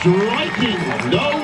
striking. No